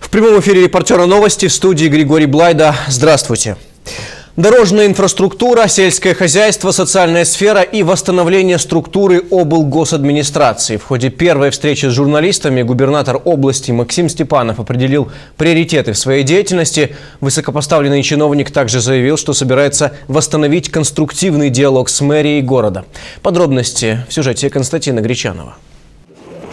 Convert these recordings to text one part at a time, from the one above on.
В прямом эфире репортера новости в студии Григорий Блайда. Здравствуйте. Дорожная инфраструктура, сельское хозяйство, социальная сфера и восстановление структуры облгосадминистрации. В ходе первой встречи с журналистами губернатор области Максим Степанов определил приоритеты в своей деятельности. Высокопоставленный чиновник также заявил, что собирается восстановить конструктивный диалог с мэрией города. Подробности в сюжете Константина Гречанова.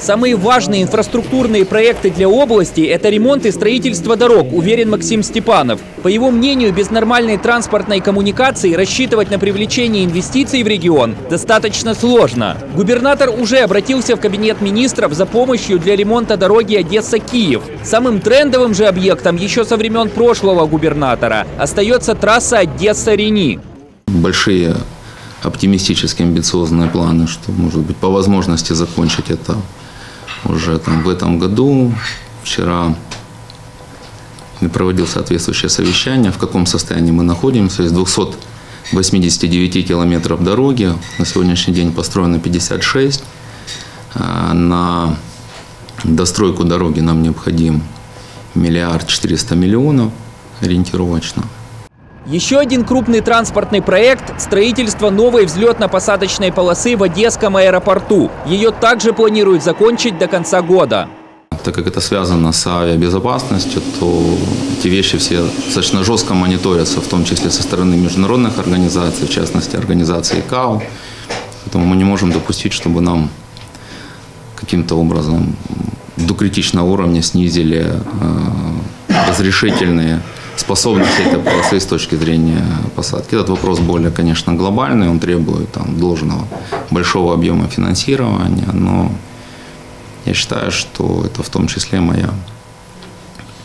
Самые важные инфраструктурные проекты для области – это ремонт и строительство дорог, уверен Максим Степанов. По его мнению, без нормальной транспортной коммуникации рассчитывать на привлечение инвестиций в регион достаточно сложно. Губернатор уже обратился в кабинет министров за помощью для ремонта дороги Одесса-Киев. Самым трендовым же объектом еще со времен прошлого губернатора остается трасса Одесса-Рени. Большие оптимистические амбициозные планы, что, может быть, по возможности закончить это уже там в этом году. Вчера проводил соответствующее совещание, в каком состоянии мы находимся. Из 289 километров дороги на сегодняшний день построено 56. А, на достройку дороги нам необходим миллиард четыреста миллионов ориентировочно. Еще один крупный транспортный проект – строительство новой взлетно-посадочной полосы в Одесском аэропорту. Ее также планируют закончить до конца года. Так как это связано с авиабезопасностью, то эти вещи все достаточно жестко мониторятся, в том числе со стороны международных организаций, в частности организации ИКАО. Поэтому мы не можем допустить, чтобы нам каким-то образом до критичного уровня снизили э, разрешительные способности этой полосы с точки зрения посадки. Этот вопрос более, конечно, глобальный, он требует там, должного большого объема финансирования, но я считаю, что это в том числе моя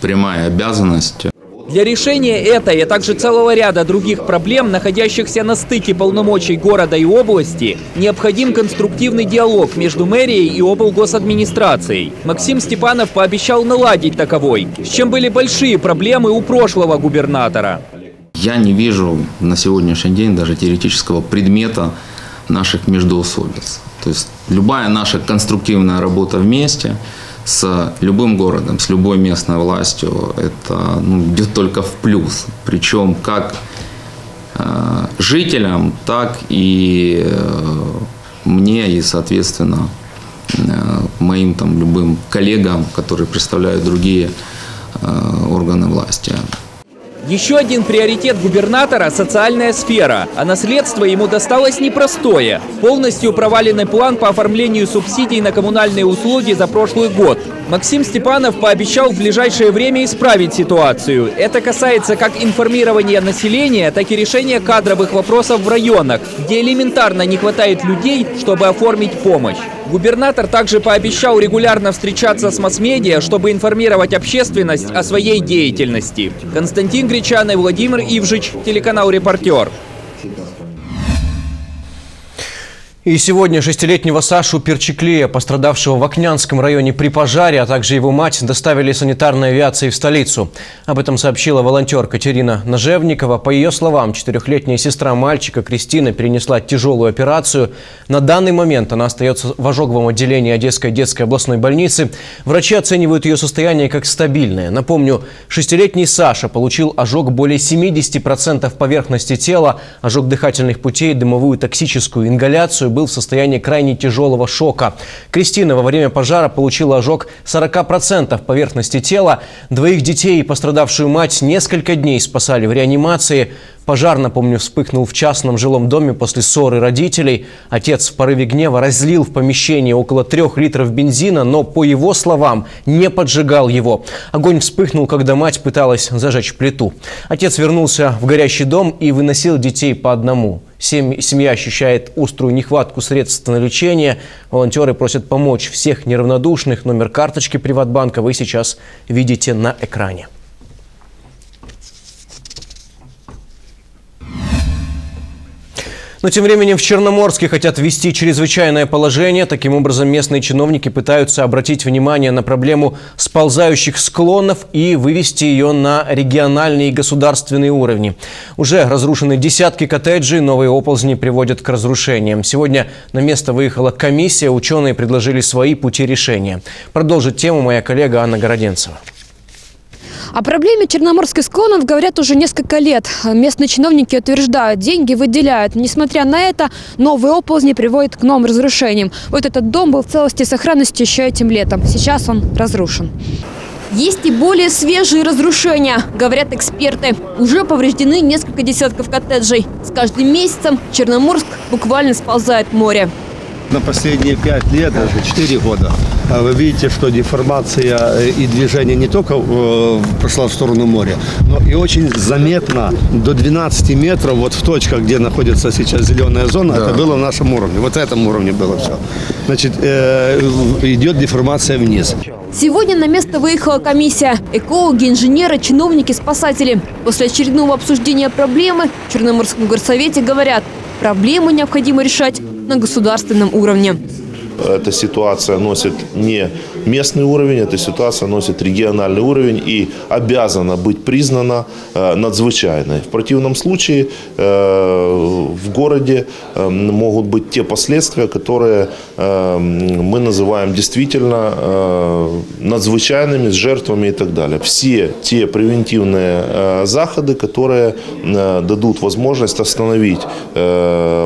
прямая обязанность для решения этой, а также целого ряда других проблем, находящихся на стыке полномочий города и области, необходим конструктивный диалог между мэрией и облгосадминистрацией. Максим Степанов пообещал наладить таковой, с чем были большие проблемы у прошлого губернатора. Я не вижу на сегодняшний день даже теоретического предмета наших междоусобиц. То есть любая наша конструктивная работа вместе – с любым городом, с любой местной властью, это ну, идет только в плюс. Причем как э, жителям, так и э, мне и, соответственно, э, моим там любым коллегам, которые представляют другие э, органы власти. Еще один приоритет губернатора – социальная сфера. А наследство ему досталось непростое. Полностью проваленный план по оформлению субсидий на коммунальные услуги за прошлый год. Максим Степанов пообещал в ближайшее время исправить ситуацию. Это касается как информирования населения, так и решения кадровых вопросов в районах, где элементарно не хватает людей, чтобы оформить помощь. Губернатор также пообещал регулярно встречаться с масс-медиа, чтобы информировать общественность о своей деятельности. Константин Гречан и Владимир Ивжич, телеканал «Репортер». И сегодня шестилетнего Сашу Перчиклея, пострадавшего в Окнянском районе при пожаре, а также его мать, доставили санитарной авиацией в столицу. Об этом сообщила волонтер Катерина Нажевникова. По ее словам, четырехлетняя сестра мальчика Кристина перенесла тяжелую операцию. На данный момент она остается в ожоговом отделении Одесской детской областной больницы. Врачи оценивают ее состояние как стабильное. Напомню, шестилетний Саша получил ожог более 70% поверхности тела, ожог дыхательных путей, дымовую токсическую ингаляцию, был в состоянии крайне тяжелого шока. Кристина во время пожара получила ожог 40% поверхности тела. Двоих детей и пострадавшую мать несколько дней спасали в реанимации. Пожар, напомню, вспыхнул в частном жилом доме после ссоры родителей. Отец в порыве гнева разлил в помещение около трех литров бензина, но, по его словам, не поджигал его. Огонь вспыхнул, когда мать пыталась зажечь плиту. Отец вернулся в горящий дом и выносил детей по одному. Семья ощущает острую нехватку средств на лечение. Волонтеры просят помочь всех неравнодушных. Номер карточки Приватбанка вы сейчас видите на экране. Но тем временем в Черноморске хотят ввести чрезвычайное положение. Таким образом, местные чиновники пытаются обратить внимание на проблему сползающих склонов и вывести ее на региональные и государственные уровни. Уже разрушены десятки коттеджей, новые оползни приводят к разрушениям. Сегодня на место выехала комиссия, ученые предложили свои пути решения. Продолжит тему моя коллега Анна Городенцева. О проблеме черноморских склонов говорят уже несколько лет. Местные чиновники утверждают, деньги выделяют. Несмотря на это, новые оползни приводят к новым разрушениям. Вот этот дом был в целости и сохранности еще этим летом. Сейчас он разрушен. Есть и более свежие разрушения, говорят эксперты. Уже повреждены несколько десятков коттеджей. С каждым месяцем Черноморск буквально сползает море. На последние пять лет, даже 4 года, а вы видите, что деформация э, и движение не только э, пошла в сторону моря, но и очень заметно до 12 метров, вот в точках, где находится сейчас зеленая зона, это было в нашем уровне. Вот в этом уровне было все. Значит, э, идет деформация вниз. Сегодня на место выехала комиссия. Экологи, инженеры, чиновники, спасатели. После очередного обсуждения проблемы в Черноморском горсовете говорят, проблему необходимо решать на государственном уровне. Эта ситуация носит не местный уровень, эта ситуация носит региональный уровень и обязана быть признана э, надзвычайной. В противном случае э, в городе э, могут быть те последствия, которые мы называем действительно надзвычайными, с жертвами и так далее. Все те превентивные заходы, которые дадут возможность остановить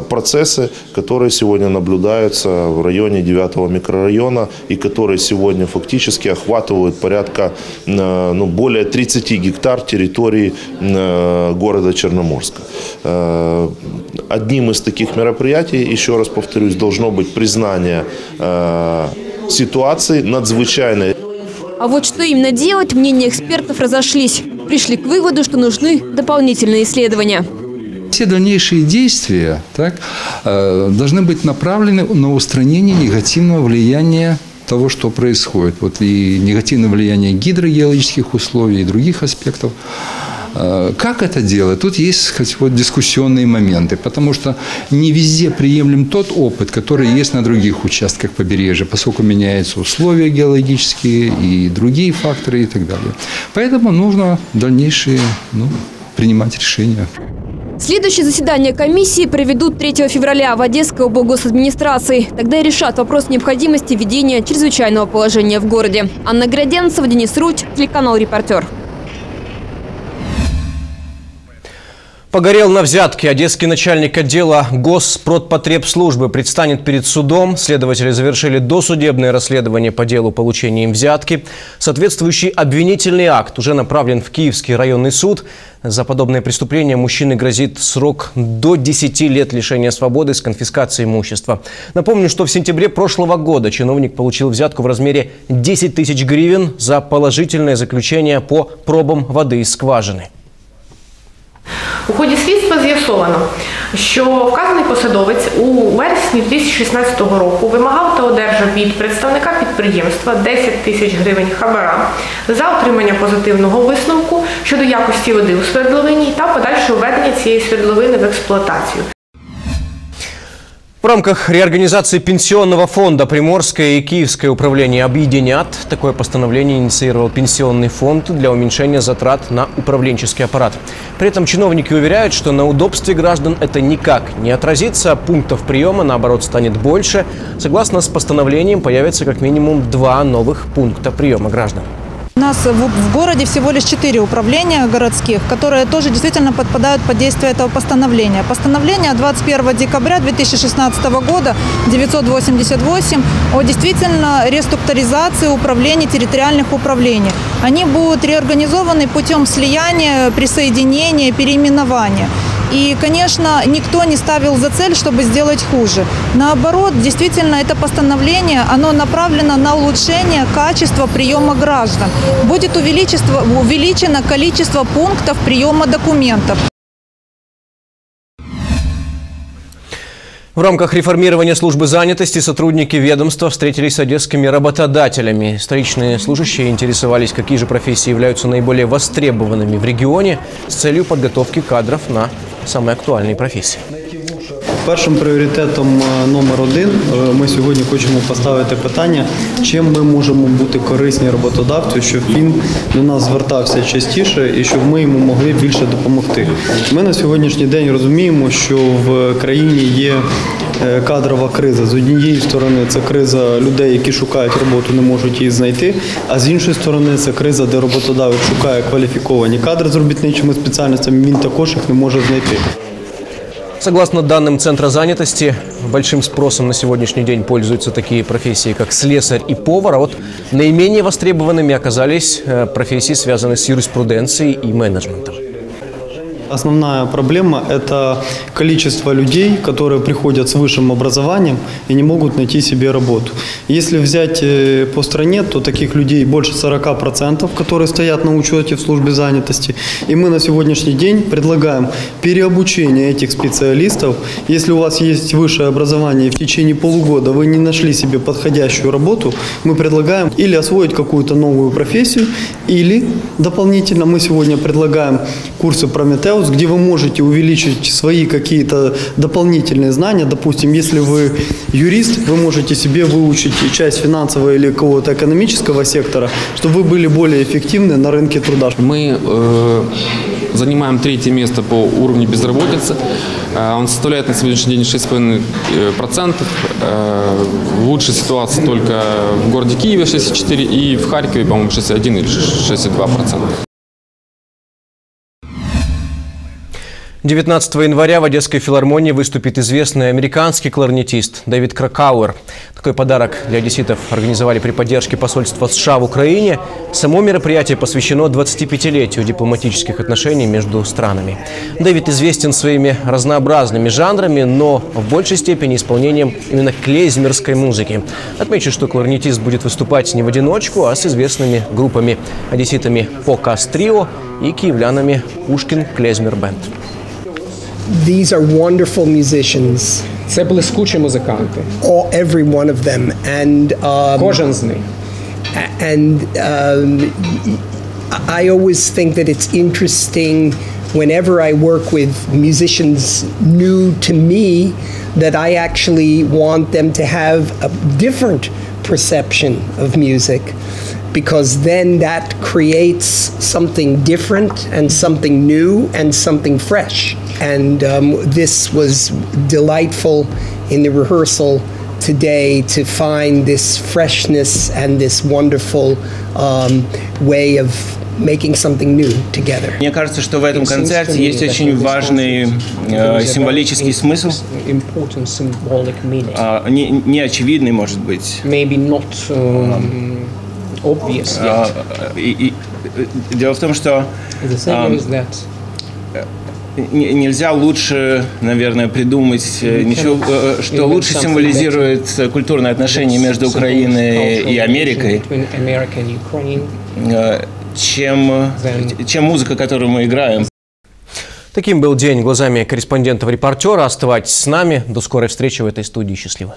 процессы, которые сегодня наблюдаются в районе 9 микрорайона и которые сегодня фактически охватывают порядка э, ну, более 30 гектар территории э, города Черноморска. Э, Одним из таких мероприятий, еще раз повторюсь, должно быть признание ситуации надзвычайной. А вот что именно делать, мнения экспертов разошлись. Пришли к выводу, что нужны дополнительные исследования. Все дальнейшие действия так, э, должны быть направлены на устранение негативного влияния того, что происходит. Вот и негативное влияние гидрогеологических условий и других аспектов. Э, Как это делать? Тут есть сказать, вот, дискуссионные моменты, потому что не везде приемлем тот опыт, который есть на других участках побережья, поскольку меняются условия геологические и другие факторы и так далее. Поэтому нужно дальнейшие ну, принимать решения. Следующее заседание комиссии проведут 3 февраля в Одесской облгосадминистрации. Тогда и решат вопрос необходимости введения чрезвычайного положения в городе. Анна Граденцева, Денис Руть, телеканал «Репортер». Погорел на взятке. Одесский начальник отдела Госпродпотребслужбы предстанет перед судом. Следователи завершили досудебное расследование по делу получения им взятки. Соответствующий обвинительный акт уже направлен в Киевский районный суд. За подобное преступление мужчине грозит срок до 10 лет лишения свободы с конфискацией имущества. Напомню, что в сентябре прошлого года чиновник получил взятку в размере 10 тысяч гривен за положительное заключение по пробам воды из скважины. У ході слідства з'ясовано, що вказаний посадовець у вересні 2016 року вимагав та одержав від представника підприємства 10 тисяч гривень хабара за отримання позитивного висновку щодо якості води у свердловині та подальше введення цієї свердловини в експлуатацію. В рамках реорганизации пенсионного фонда Приморское и Киевское управление объединят. Такое постановление инициировал пенсионный фонд для уменьшения затрат на управленческий аппарат. При этом чиновники уверяют, что на удобстве граждан это никак не отразится. Пунктов приема, наоборот, станет больше. Согласно с постановлением, появится как минимум два новых пункта приема граждан. У нас в, городе всего лишь четыре управления городских, которые тоже действительно подпадают под действие этого постановления. Постановление 21 декабря 2016 года 988 о действительно реструктуризации управлений территориальных управлений. Они будут реорганизованы путем слияния, присоединения, переименования. И, конечно, никто не ставил за цель, чтобы сделать хуже. Наоборот, действительно, это постановление, оно направлено на улучшение качества приема граждан. Будет увеличено количество пунктов приема документов. В рамках реформирования службы занятости сотрудники ведомства встретились с одесскими работодателями. Столичные служащие интересовались, какие же профессии являются наиболее востребованными в регионе с целью подготовки кадров на самые актуальные профессии. Першим пріоритетом е, номер один е, ми сьогодні хочемо поставити питання, чим ми можемо бути корисні роботодавцю, щоб він до нас звертався частіше і щоб ми йому могли більше допомогти. Ми на сьогоднішній день розуміємо, що в країні є е, кадрова криза. З однієї сторони це криза людей, які шукають роботу, не можуть її знайти. А з іншої сторони, це криза, де роботодавець шукає кваліфіковані кадри з робітничими спеціальностями. Він також їх не може знайти. Согласно данным Центра занятости, большим спросом на сегодняшний день пользуются такие профессии, как слесарь и повар. А вот наименее востребованными оказались э, профессии, связанные с юриспруденцией и менеджментом. Основная проблема – это количество людей, которые приходят с высшим образованием и не могут найти себе работу. Если взять э, по стране, то таких людей больше 40%, которые стоят на учете в службе занятости. И мы на сегодняшний день предлагаем переобучение этих специалистов. Если у вас есть высшее образование и в течение полугода вы не нашли себе подходящую работу, мы предлагаем или освоить какую-то новую профессию, или дополнительно мы сегодня предлагаем курсы Прометеус, где вы можете увеличить свои какие-то дополнительные знания. Допустим, если вы юрист, вы можете себе выучить часть финансового или какого-то экономического сектора, чтобы вы были более эффективны на рынке труда. Мы э, занимаем третье место по уровню безработицы. Э, Он составляет на сегодняшний день 6,5%. Э, Лучшая ситуация только в городе Киеве 6,4% и в Харькове, по-моему, 6,1 или 6,2%. 19 января в Одесской филармонии выступит известный американский кларнетист Дэвид Кракауэр. Такой подарок для одесситов организовали при поддержке посольства США в Украине. Само мероприятие посвящено 25-летию дипломатических отношений между странами. Дэвид известен своими разнообразными жанрами, но в большей степени исполнением именно клейзмерской музыки. Отмечу, что кларнетист будет выступать не в одиночку, а с известными группами – одесситами Покас Трио и киевлянами Пушкин Клезмер Бенд. These are wonderful musicians. Це блискучі музиканти. All, every one of them. And um, Кожен з них. and um, I always think that it's interesting whenever I work with musicians new to me that I actually want them to have a different perception of music because then that creates something different and something new and something fresh. And um, this was delightful in the rehearsal today to find this freshness and this wonderful um, way of making something new together. Мне кажется, что в этом концерте есть очень важный э, символический смысл, Important symbolic meaning. а, не, не очевидный, может быть. Maybe not um, obvious yet. А, и- и- э, дело в том, что The thing а, is that н- нельзя лучше, наверное, придумать э, ничего, э, что invent лучше символизирует э, культурные отношения между Украиной и Америкой, э, чем, чем музыка, которую мы играем. Таким был день глазами корреспондентов-репортера. Оставайтесь с нами. До скорой встречи в этой студии. Счастливо.